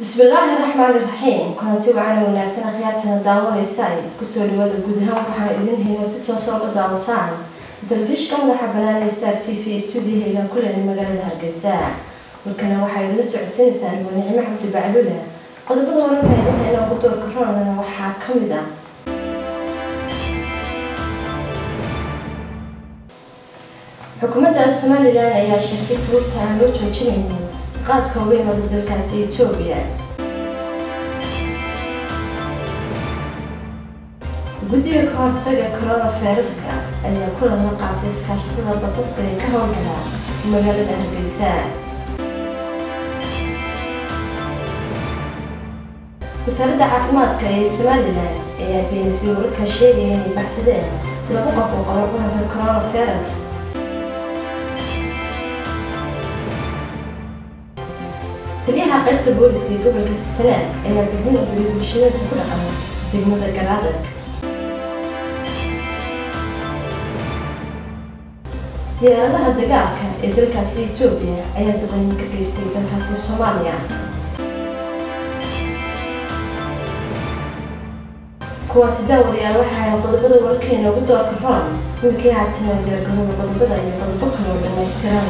bismillaahi raxmaani raxiim kulanti wacana wanaagsan akhyaartana daawanaysa ay ku soo dhawaada guud ahaan waxaan idin hayno si toosa uga daawataan telefishka madaxa banaan ee star t v stuudiyaheegan kulen magaalada hargeysa warkana waxaa idinla socodsiinaysaa igo nicmo cabdi baclula qodobada wararka idin hayno ugu doorka roonana waxaa ka mid ah xukuumadda somalilan ayaa sheegtay sababta aan loo joojinaynin قاتكم به ضد الكاس يوتيوب يعني قد كورونا فيروسكا أي كل موقع تيسكاش تضرب تصدي كهوكرا مجرد أهل بيسان وسرد عفمات كي سوال الناس إيا بيزيور كشيري يعني بحسدين تلقوا قفوا قرقوا كورونا فيروس taliyaha qaybta booliska ee gobolka sanaag ayaa degdin u diray bulshooyinka ku dhaqan degmada galaadag diyaaradaha dagaalka ee dalkaasi etoobiya ayaa duqeyni ka geystay dalkaasi soomaaliya kuwaasi daawadayaal waxa ay qodobada wararkeena ugu doorka roon wiilkii haatan diyaargarooba qodobada iyo qodobo kaloo dhammaystiran